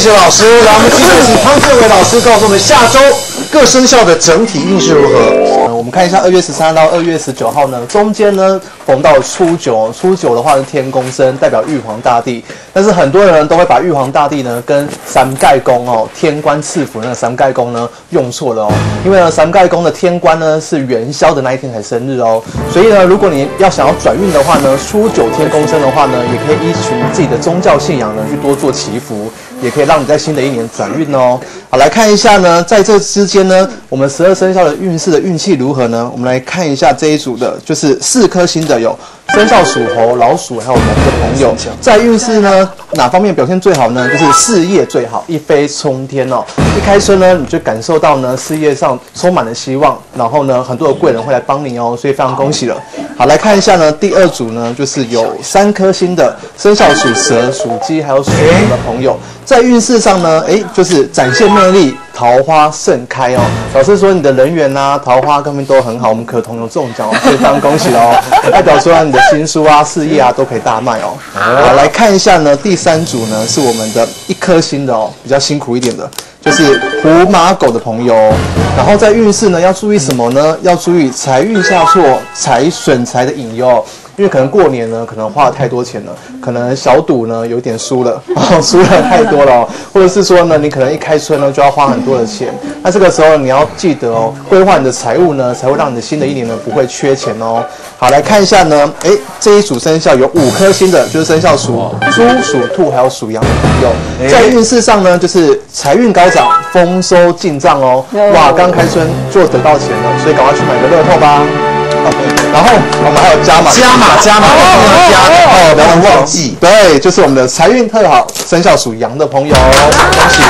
谢谢老师，来，我们今天请汤志伟老师告诉我们下周各生肖的整体运势如何。嗯我们看一下二月十三到二月十九号呢，中间呢逢到初九，初九的话是天公生，代表玉皇大帝。但是很多人都会把玉皇大帝呢跟三盖公哦，天官赐福那个三盖公呢用错了哦，因为呢三盖公的天官呢是元宵的那一天才生日哦，所以呢如果你要想要转运的话呢，初九天公生的话呢，也可以依循自己的宗教信仰呢去多做祈福。也可以让你在新的一年转运哦。好，来看一下呢，在这之间呢，我们十二生肖的运势的运气如何呢？我们来看一下这一组的，就是四颗星的有 生肖属猴、老鼠还有龙的朋友，在运势呢哪方面表现最好呢？就是事业最好，一飞冲天哦。一开春呢，你就感受到呢事业上充满了希望，然后呢很多的贵人会来帮你哦，所以非常恭喜了。好，来看一下呢，第二组呢就是有三颗星的生肖属蛇、属鸡还有属龙的朋友。在运势上呢，哎，就是展现魅力，桃花盛开哦。老师说你的人缘呐、桃花各方面都很好，我们可同有中奖哦，所以非常恭喜哦。代表说你的新书啊、事业啊都可以大卖哦。好，来看一下呢，第三组呢是我们的一颗星的哦，比较辛苦一点的，就是虎马狗的朋友哦。然后在运势呢要注意什么呢？要注意财运下挫、财损财的引诱哦。因为可能过年呢，可能花了太多钱了，可能小赌呢有点输了，哦，输了太多了哦，或者是说呢，你可能一开春呢就要花很多的钱，那这个时候你要记得哦，规划你的财务呢，才会让你的新的一年呢不会缺钱哦。好，来看一下呢，哎，这一组生肖有五颗星的，就是生肖属猪、属兔还有属羊的朋友，在运势上呢，就是财运高涨，丰收进账哦。哇，刚开春就得到钱了，所以赶快去买个乐透吧。然后我们还有加码，加码加码，加哦，不要忘记。对，就是我们的财运特好，生肖属羊的朋友，恭喜！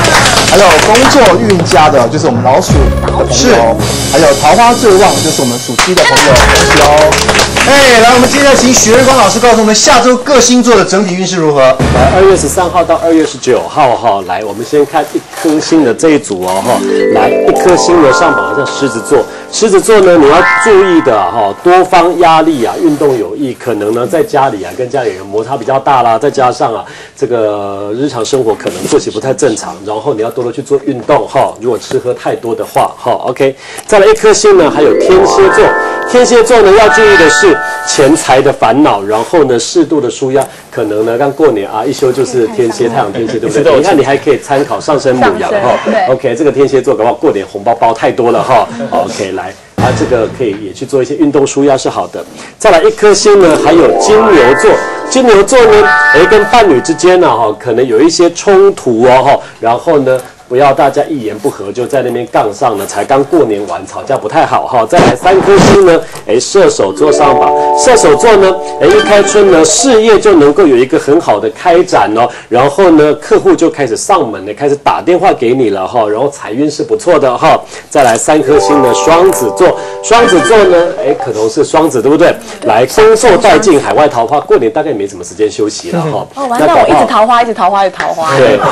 还有工作运佳的，就是我们老鼠的朋友，还有桃花最旺，就是我们属鸡的朋友，恭喜哦！哎，来，我们接下来请许瑞光老师告诉我们下周各星座的整体运势如何。来，二月十三号到二月十九号哈，来，我们先看一颗星的这一组哦哈，来，一颗星的上榜好像狮子座，狮子座呢你要注意的哈，多方压力啊，运动有益，可能呢在家里啊跟家里人摩擦比较大啦，再加上啊这个日常生活可能作息不太正常，然后你要多多去做运动哈，如果吃喝太多的话哈，OK，再来一颗星呢，还有天蝎座，天蝎座呢要注意的是钱财的烦恼，然后呢适度的舒压，可能呢刚过年啊一休就是天蝎太阳天蝎对不对？你看你还可以参考上升母羊哈，OK，这个天蝎座搞不好过年红包包太多了哈，OK 来。啊，这个可以也去做一些运动舒压是好的。再来一颗星呢，还有金牛座。金牛座呢，诶，跟伴侣之间呢，哈，可能有一些冲突哦，哈，然后呢。不要大家一言不合就在那边杠上了，才刚过年完，吵架不太好哈。再来三颗星呢，哎，射手座上榜，射手座呢，哎，一开春呢，事业就能够有一个很好的开展哦，然后呢，客户就开始上门了，开始打电话给你了哈，然后财运是不错的哈。再来三颗星呢，双子座，双子座呢，哎，可能是双子对不对？来，丰收殆尽，海外桃花，过年大概没什么时间休息了哈。哦，完蛋，我一直桃花，一直桃花，一直桃花。对，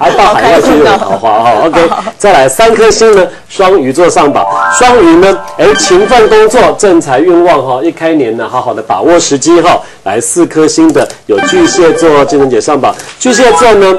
还到海外去有桃花哈，OK，再来三颗星呢，双鱼座上榜，双鱼呢，哎，勤奋工作，正财运旺哈，一开年呢，好好的把握时机哈，来四颗星的有巨蟹座，金晨姐上榜，巨蟹座呢。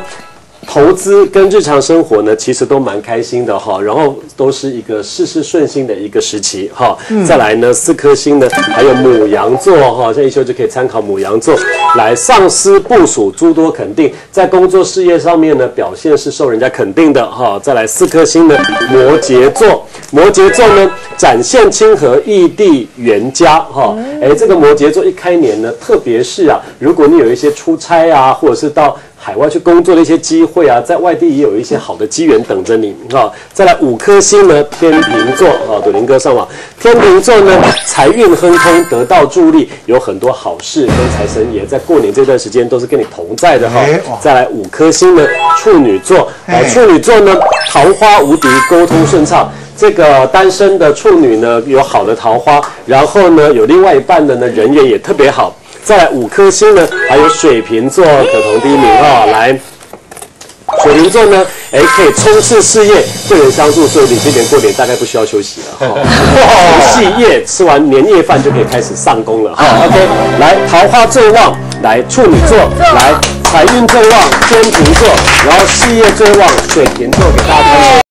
投资跟日常生活呢，其实都蛮开心的哈，然后都是一个事事顺心的一个时期哈。再来呢，四颗星呢，还有母羊座哈，像一休就可以参考母羊座来上司部署诸多肯定，在工作事业上面呢，表现是受人家肯定的哈。再来四颗星呢，摩羯座，摩羯座呢，展现亲和，异地缘家哈。哎，这个摩羯座一开年呢，特别是啊，如果你有一些出差啊，或者是到海外去工作的一些机会啊，在外地也有一些好的机缘等着你哈。再来五颗星呢，天秤座啊，朵林哥上网，天秤座呢，财运亨通，得到助力，有很多好事跟财神爷在过年这段时间都是跟你同在的哈。再来五颗星呢，处女座啊，处女座呢，桃花无敌，沟通顺畅。这个单身的处女呢，有好的桃花，然后呢，有另外一半的呢，人缘也特别好。再来五颗星呢，还有水瓶座可同第一名哈、来，水瓶座呢，哎，可以冲刺事业，贵人相助，所以你今年过年大概不需要休息了哈。除夕夜吃完年夜饭就可以开始上工了哈。OK，来，桃花最旺，来处女座，来财运最旺天秤座，然后事业最旺水瓶座，给大家看。